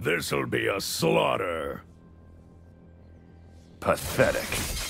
This'll be a slaughter. Pathetic.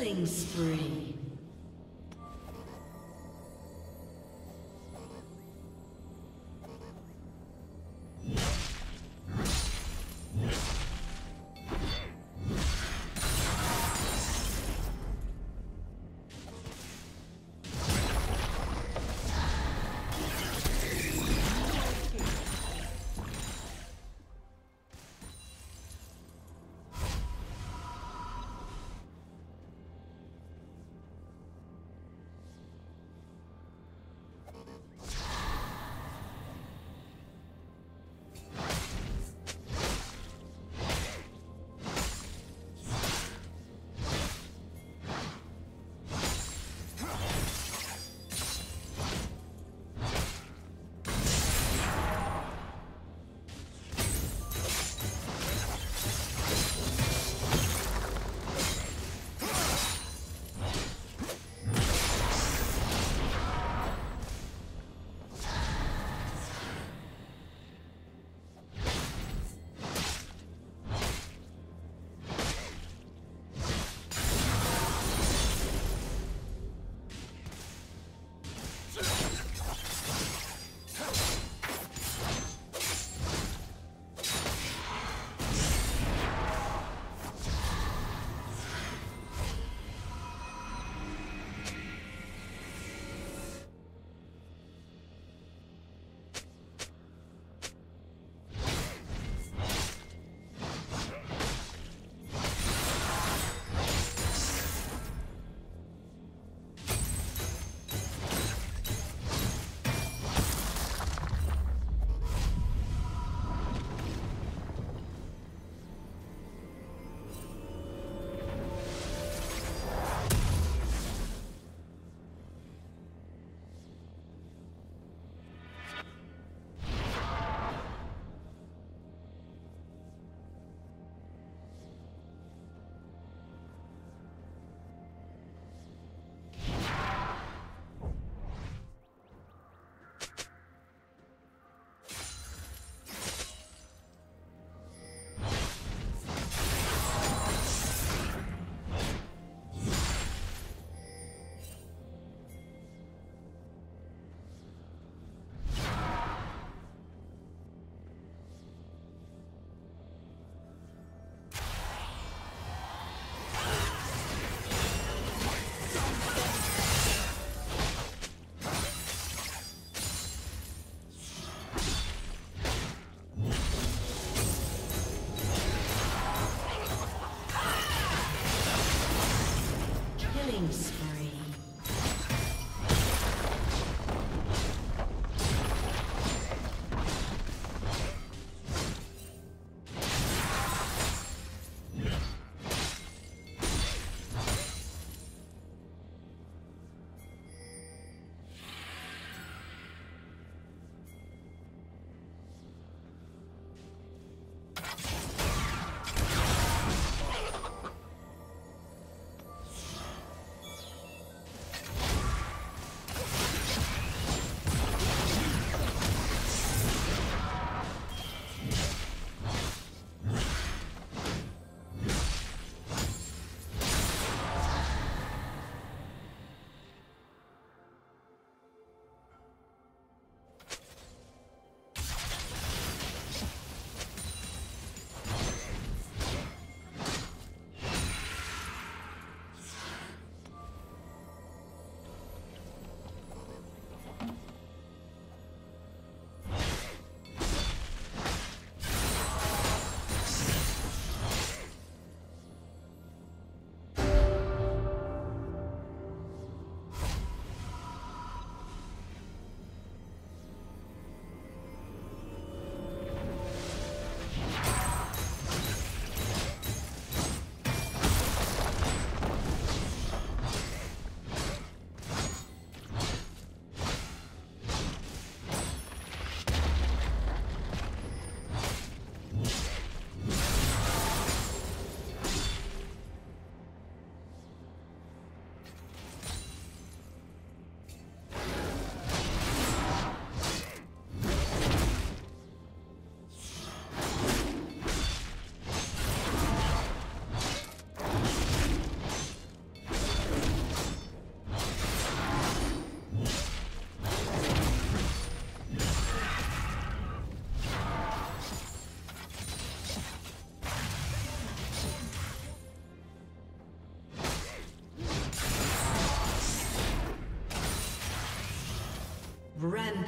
Killing spree.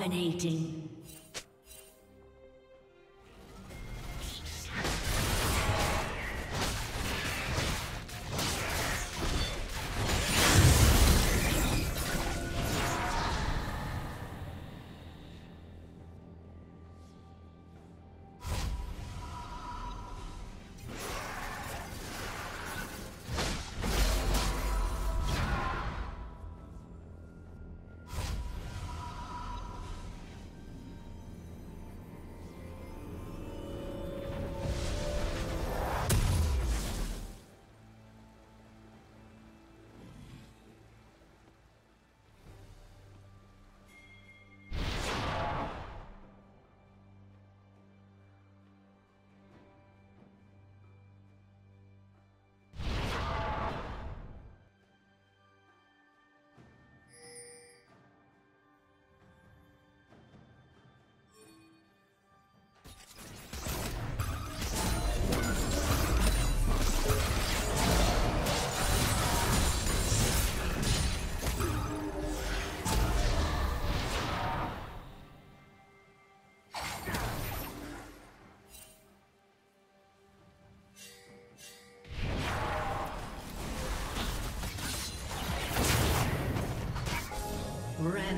Dominating.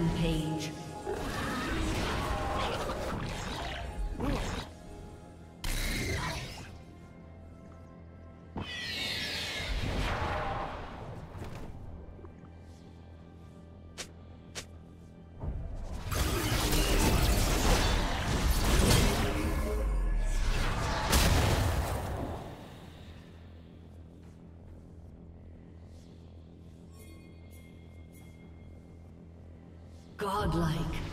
Rampage. Godlike.